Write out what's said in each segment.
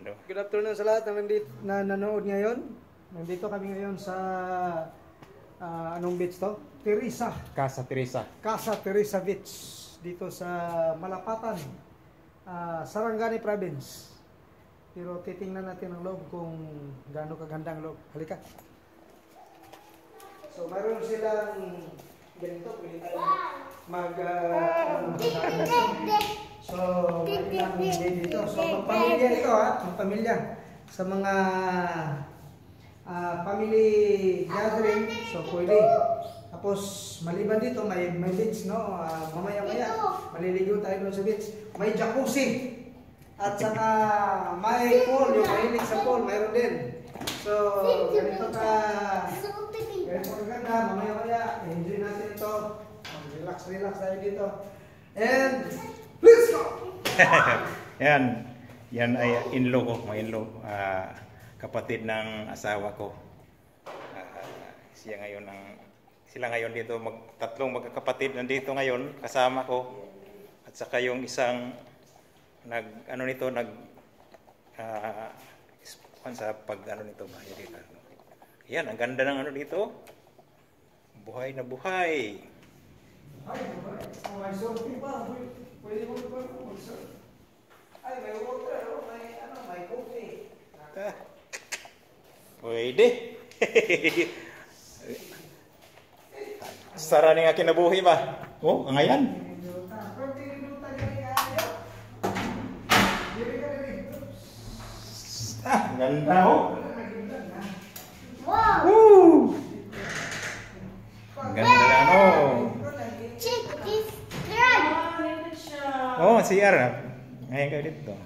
Ano? Good afternoon sa lahat na, nandito, na nanood ngayon. Nandito kami ngayon sa ah, anong beach to? Teresa. Casa Teresa. Casa Teresa Beach dito sa Malapatan, ah, Sarangani Province. Pero titingnan natin ang loob kung gaano kaganda ang loob. Halika. So mayroon silang ganito, pwede tayo mag ano, So, ilang day dito. So, pamilya ito ha, pamilya. Sa mga ah, family gathering, so pwede. Tapos, maliban dito, may, may beach, no? Ah, mamaya-maya, maliligo tayo doon sa beach. May jacuzzi. At saka, may pool, yung mahilig sa pool, mayroon din. So, ganito ka, ganito ka ganda, mamaya-maya, enjoy natin ito. Relax, relax tayo dito. And, let's go! Yan. Yan ay in-law ko, mga in-law. Ah, kapatid ng asawa ko. Ah, siya ngayon ang sila ngayon dito mag tatlong magkakapatid nandito ngayon kasama ko at saka yung isang nag ano nito nag kung sa pag ano nito ba dito. Yan, ang ganda ng ano dito. Buhay na buhay. Ay, oh, may surfing pa. Pwede- mo pa mag-surf. Ay, may water. Oh, may, ano, may coffee. Ah, Pwede. Sara ni nga kinabuhi ba? Oh, dili. Ah, ang ganda oh. Wow! Woo! Ang ganda na ano. Check this crab! Oh, CR. Ngayon kayo dito.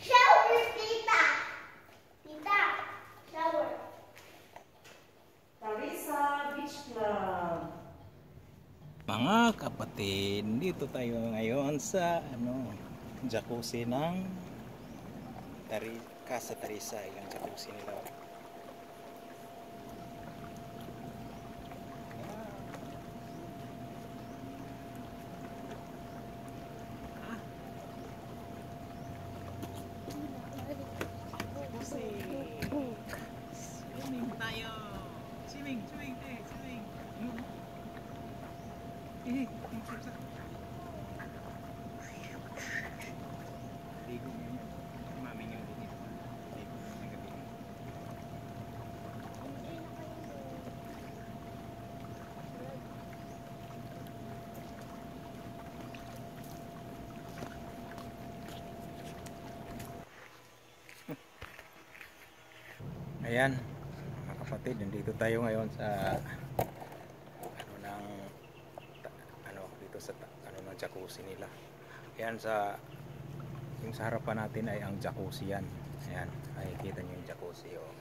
Shower, tita! Tita! Shower. Tarisa Beach Club. Mga kapatid, dito tayo ngayon sa ano, jacuzzi ng Tari, Casa Teresa, yung jacuzzi nila. Swimming tayo. Swimming, swimming, eh, swimming. Eh, Ligo mo yun. Mami niyo din. Ligo mo ng gabi. Ayan, mga kapatid, nandito tayo ngayon sa ano ng ta- ano dito sa ano ng jacuzzi nila. Ayan sa yung sa harapan natin ay ang jacuzzi yan. Ayan, makikita niyo yung jacuzzi oh.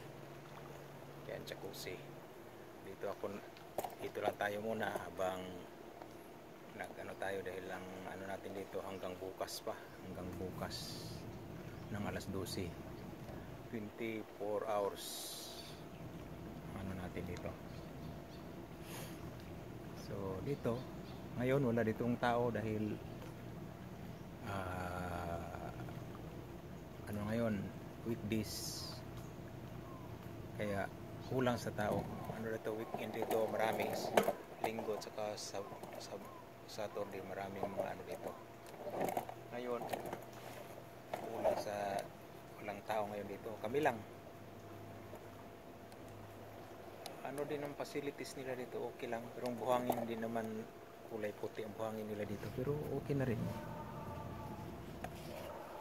Ayan, jacuzzi. Dito ako dito lang tayo muna habang nag ano tayo dahil ang ano natin dito hanggang bukas pa, hanggang bukas ng alas 12. 24 hours ano natin dito so dito ngayon wala ditong tao dahil ah, ano ngayon weekdays kaya kulang sa tao. Ano dito weekend dito maraming s- linggo at saka sa, sa Saturday maraming mga ano dito. Ngayon kulang sa walang tao ngayon dito. Kami lang. Ano din ang facilities nila dito okay lang. Pero ang buhangin hindi naman kulay puti ang buhangin nila dito pero okay na rin.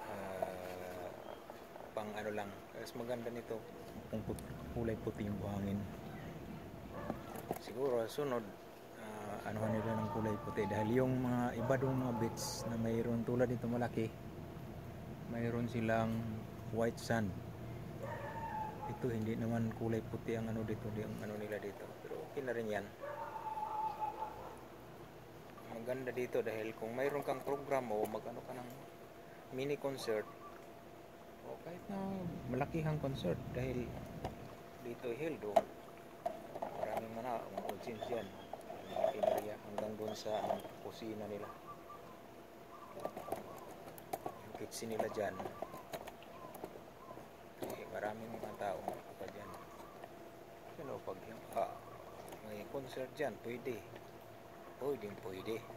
Ah, pang ano lang mas maganda nito kung kulay puti yung buhangin. Siguro sunod uh, anuhan nila ng kulay puti. Dahil yung mga iba doon mga bits na mayroon tulad nito malaki mayroon silang white sand. Ito hindi naman kulay puti ang ano dito di ang ano nila dito. Pero okay na rin yan maganda dito dahil kung mayroon kang program o magano ka ng mini concert o kahit na malakihang concert dahil dito held o maraming mana mga audience yan. Mga pinarya hanggang doon sa ang kusina nila. Yung kitchen nila dyan. Eh, maraming mga tao pa dyan. Yun o pag yung, ah, may concert dyan pwede. Pwede, pwede.